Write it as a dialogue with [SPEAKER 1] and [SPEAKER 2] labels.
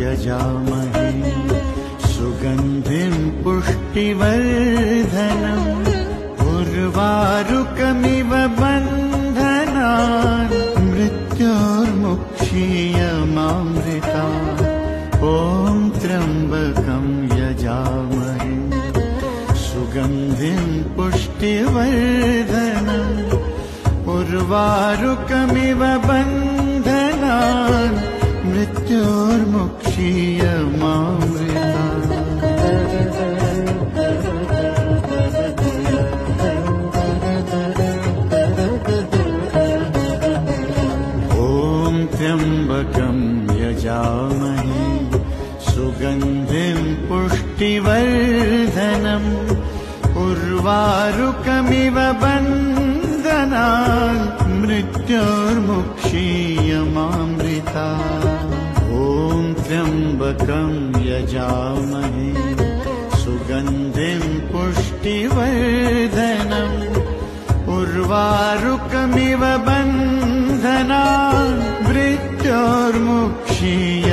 [SPEAKER 1] यजामहे सुगन्धिं पुष्टिवर्धनम् उर्वारुकमिव बन्धनान् मृत्योर्मुक्षीयमामृता ॐ त्र्यम्बकं यजामहे सुगन्धिं पुष्टिवर्धनम् उर्वारुकमिव बन्धनान् त्र्यम्बकं यजामहे सुगन्धिं पुष्टिवर्धनम् उर्वारुकमिव बन्धनान् मृत्योर्मुक्षीयमामृता। ॐ त्र्यम्बकं यजामहे सुगन्धिं पुष्टिवर्धनम् उर्वारुकमिव बन्धनान् मुक्षीयमामृता